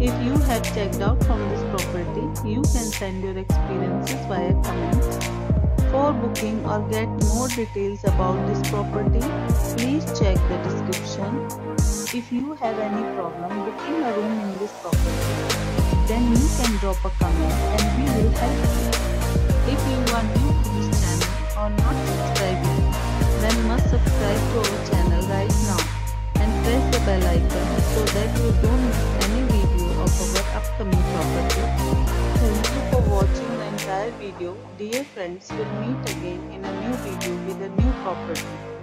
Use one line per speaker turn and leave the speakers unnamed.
If you have checked out from this property, you can send your experiences via comments. For booking or get more details about this property, please check the description. If you have any problem booking a room in this property, then you can drop a comment and we will help you. Video. Dear friends, we'll meet again in a new video with a new property.